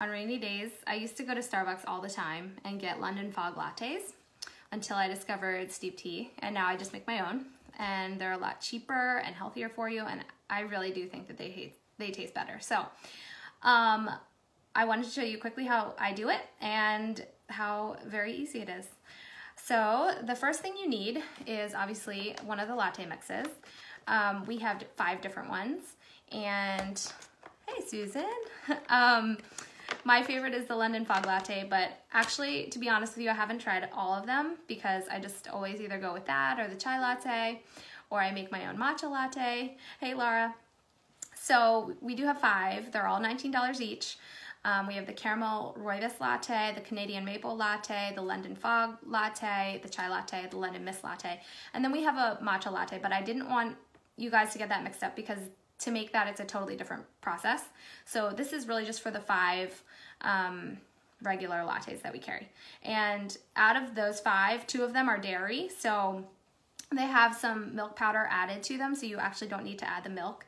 On rainy days, I used to go to Starbucks all the time and get London Fog lattes until I discovered Steeped Tea, and now I just make my own. And they're a lot cheaper and healthier for you, and I really do think that they hate, they taste better. So, um, I wanted to show you quickly how I do it and how very easy it is. So the first thing you need is obviously one of the latte mixes. Um, we have five different ones, and hey, Susan. um, my favorite is the London Fog Latte, but actually, to be honest with you, I haven't tried all of them because I just always either go with that or the chai latte, or I make my own matcha latte. Hey, Laura. So we do have five. They're all $19 each. Um, we have the caramel rooibos latte, the Canadian maple latte, the London fog latte, the chai latte, the London mist latte, and then we have a matcha latte, but I didn't want you guys to get that mixed up because to make that, it's a totally different process. So this is really just for the five um, regular lattes that we carry. And out of those five, two of them are dairy. So they have some milk powder added to them. So you actually don't need to add the milk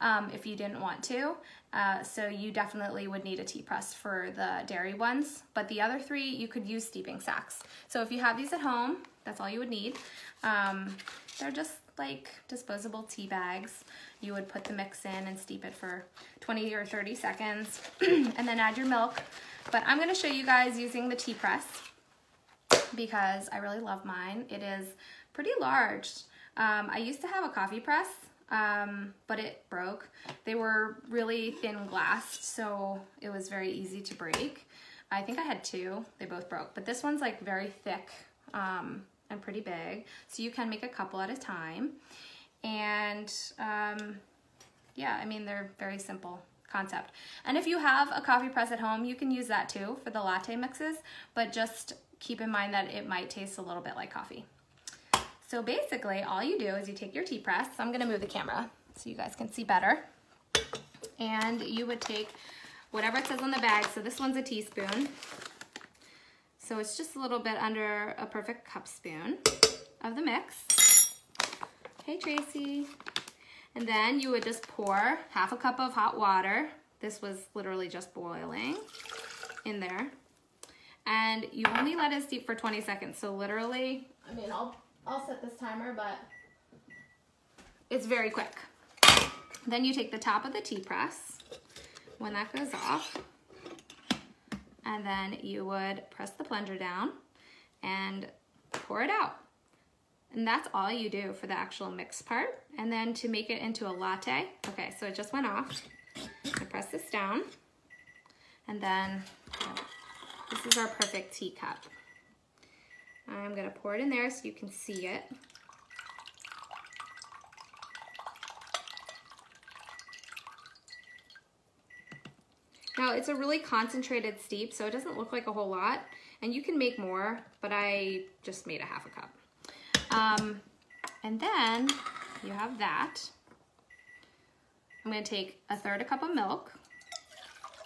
um, if you didn't want to. Uh, so you definitely would need a tea press for the dairy ones. But the other three, you could use steeping sacks. So if you have these at home, that's all you would need. Um, they're just like disposable tea bags. You would put the mix in and steep it for 20 or 30 seconds and then add your milk. But I'm gonna show you guys using the tea press because I really love mine. It is pretty large. Um, I used to have a coffee press, um, but it broke. They were really thin glass, so it was very easy to break. I think I had two, they both broke, but this one's like very thick um, and pretty big. So you can make a couple at a time. And um, yeah, I mean, they're very simple concept. And if you have a coffee press at home, you can use that too for the latte mixes, but just keep in mind that it might taste a little bit like coffee. So basically all you do is you take your tea press, so I'm gonna move the camera so you guys can see better. And you would take whatever it says on the bag. So this one's a teaspoon. So it's just a little bit under a perfect cup spoon of the mix. Hey, Tracy. And then you would just pour half a cup of hot water. This was literally just boiling in there. And you only let it steep for 20 seconds. So literally, I mean, I'll, I'll set this timer, but it's very quick. Then you take the top of the tea press when that goes off and then you would press the plunger down and pour it out. And that's all you do for the actual mix part. And then to make it into a latte, okay, so it just went off. I press this down and then this is our perfect teacup. I'm gonna pour it in there so you can see it. Now it's a really concentrated steep, so it doesn't look like a whole lot. And you can make more, but I just made a half a cup. Um, and then you have that. I'm gonna take a third a cup of milk,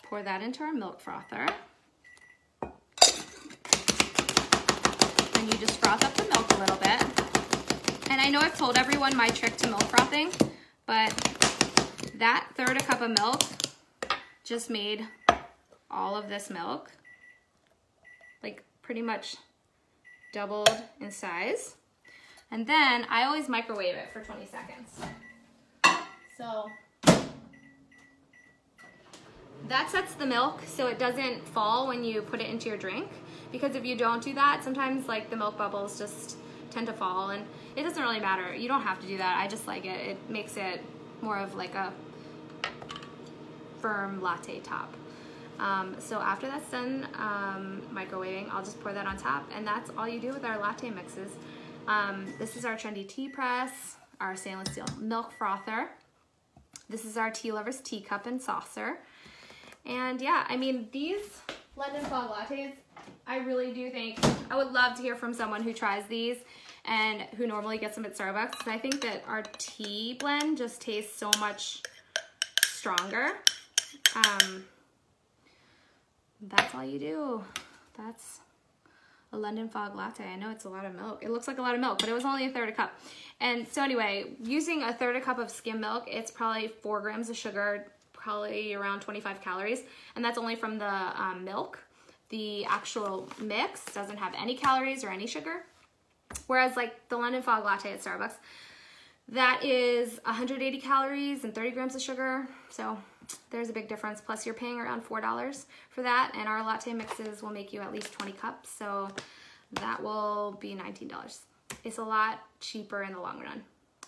pour that into our milk frother. And you just froth up the milk a little bit. And I know I've told everyone my trick to milk frothing, but that third a cup of milk just made all of this milk, like pretty much doubled in size. And then I always microwave it for 20 seconds. So that sets the milk so it doesn't fall when you put it into your drink. Because if you don't do that, sometimes like the milk bubbles just tend to fall and it doesn't really matter. You don't have to do that. I just like it. It makes it more of like a firm latte top. Um, so after that's done um, microwaving, I'll just pour that on top and that's all you do with our latte mixes. Um, this is our trendy tea press, our stainless steel milk frother. This is our tea lovers teacup and saucer. And yeah, I mean, these London Fog Lattes, I really do think, I would love to hear from someone who tries these and who normally gets them at Starbucks. I think that our tea blend just tastes so much stronger. Um, that's all you do. That's a London Fog Latte. I know it's a lot of milk. It looks like a lot of milk, but it was only a third a cup. And so anyway, using a third a cup of skim milk, it's probably four grams of sugar, probably around 25 calories, and that's only from the um, milk. The actual mix doesn't have any calories or any sugar. Whereas like the London Fog Latte at Starbucks, that is 180 calories and 30 grams of sugar. So there's a big difference. Plus you're paying around $4 for that. And our latte mixes will make you at least 20 cups. So that will be $19. It's a lot cheaper in the long run.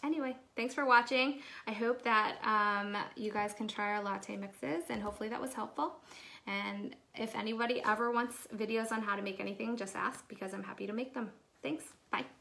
Anyway, thanks for watching. I hope that um, you guys can try our latte mixes and hopefully that was helpful. And if anybody ever wants videos on how to make anything, just ask because I'm happy to make them. Thanks. Bye.